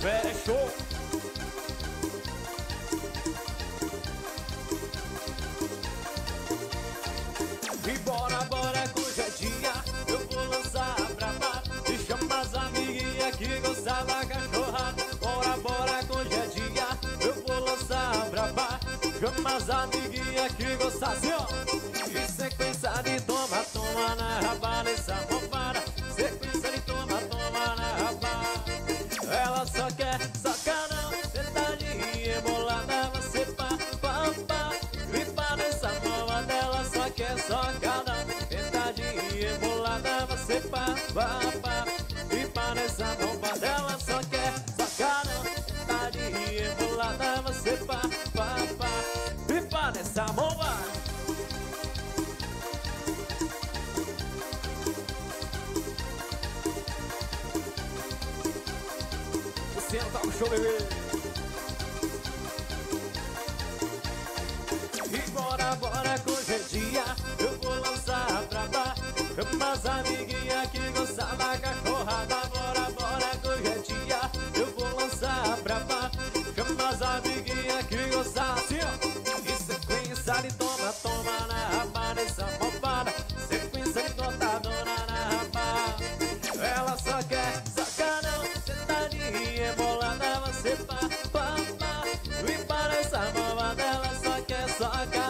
Fechou. E bora, bora, que hoje é dia Eu vou lançar a braba E chama as amiguinhas que gostam da cachorrada Bora, bora, que hoje é dia Eu vou lançar a braba Chama as amiguinhas que gostam assim, ó Socadão Sentadinha embolada Você pá, pá, pá Gripa nessa mão dela Só quer socadão Sentadinha embolada Você pá, pá, pá Gripa nessa mão Senta o show, bebê. E bora, bora, as amiguinhas que gostava cachorrada Bora, bora, corretia, eu vou lançar pra pá. Chama as amiguinhas que gostava assim, ó. E sequência de toma, toma na rapariza malvada Sequência de gotadona na rapá Ela só quer sacanão, sentadinha embolada Você pá, pá, pá. E para essa malvada ela só quer sacanão